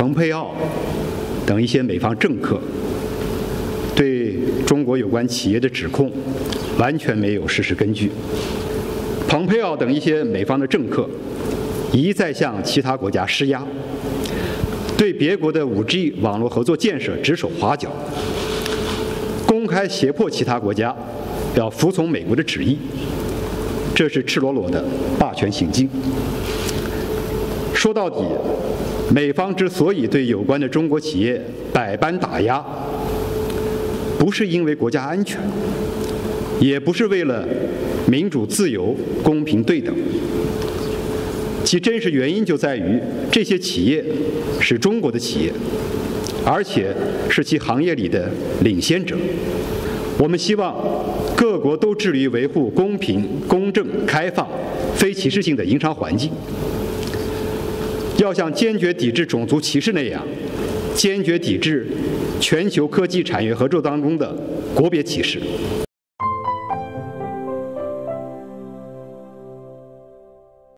蓬佩奥等一些美方政客对中国有关企业的指控完全没有事实根据。蓬佩奥等一些美方的政客一再向其他国家施压，对别国的 5G 网络合作建设指手画脚，公开胁迫其他国家要服从美国的旨意，这是赤裸裸的霸权行径。说到底，美方之所以对有关的中国企业百般打压，不是因为国家安全，也不是为了民主、自由、公平、对等，其真实原因就在于这些企业是中国的企业，而且是其行业里的领先者。我们希望各国都致力于维护公平、公正、开放、非歧视性的营商环境。要像坚决抵制种族歧视那样，坚决抵制全球科技产业合作当中的国别歧视。